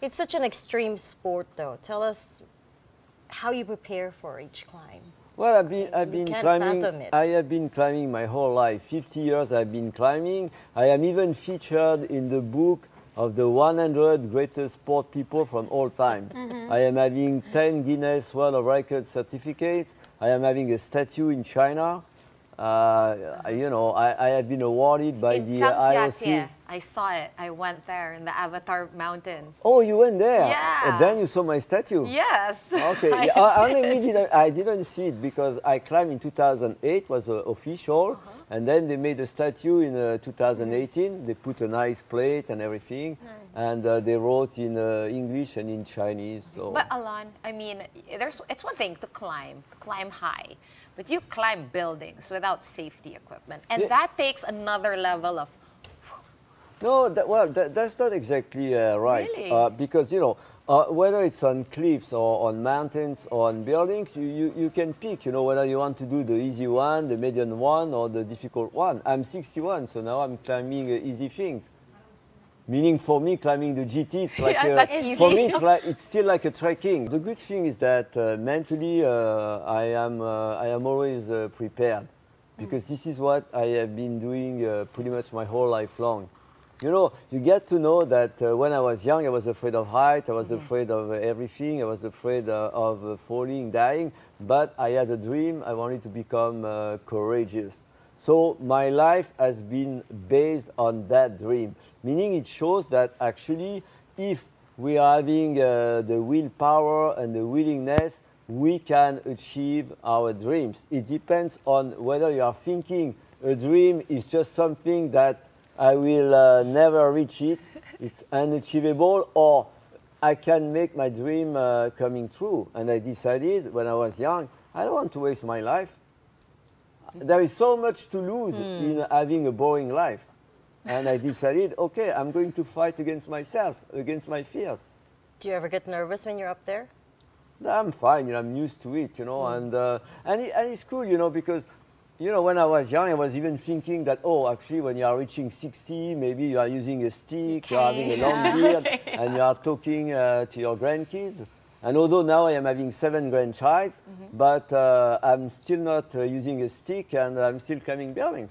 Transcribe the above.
It's such an extreme sport, though. Tell us how you prepare for each climb. Well, I've been, I've been climbing. I have been climbing my whole life. 50 years I've been climbing. I am even featured in the book of the 100 greatest sport people from all time. Mm-hmm. I am having 10 Guinness World of Records certificates. I am having a statue in China. Uh, you know, I, I have been awarded by in the IOC. I saw it. I went there in the Avatar Mountains. Oh, you went there? Yeah. Uh, then you saw my statue. Yes. Okay, I I, I, did. only didn't, I didn't see it because I climbed in 2008, was uh, official, Uh-huh. and then they made a statue in uh, 2018. They put a nice plate and everything, and uh, they wrote in uh, English and in Chinese. So But Alain, I mean, there's it's one thing to climb, to climb high, but you climb buildings without safety equipment, and Yeah. that takes another level of. No, that, well, that, that's not exactly uh, right Really? uh, because you know. Uh, whether it's on cliffs or on mountains or on buildings, you, you, you can pick, you know, whether you want to do the easy one, the medium one, or the difficult one. I'm 61, so now I'm climbing uh, easy things. Meaning for me, climbing the GT, it's like Yeah, a- that's for me, it's like it's still like a trekking. The good thing is that uh, mentally, uh, I am uh, I am always uh, prepared because this is what I have been doing uh, pretty much my whole life long. You know, you get to know that uh, when I was young, I was afraid of height, I was afraid of uh, everything, I was afraid uh, of uh, falling, dying, but I had a dream, I wanted to become uh, courageous. So my life has been based on that dream, meaning it shows that actually if we are having uh, the willpower and the willingness, we can achieve our dreams. It depends on whether you are thinking a dream is just something that I will uh, never reach it, it's unachievable, or I can make my dream uh, coming true. And I decided when I was young, I don't want to waste my life. There is so much to lose in having a boring life. And I decided, okay, I'm going to fight against myself, against my fears. Do you ever get nervous when you're up there? I'm fine, you know, I'm used to it, you know, and, uh, and, it, and it's cool, you know, because, you know, when I was young, I was even thinking that, oh, actually, when you are reaching 60, maybe you are using a stick, you're having a long beard, and you are talking uh, to your grandkids. And although now I am having seven grandchilds, but uh, I'm still not uh, using a stick and I'm still climbing buildings.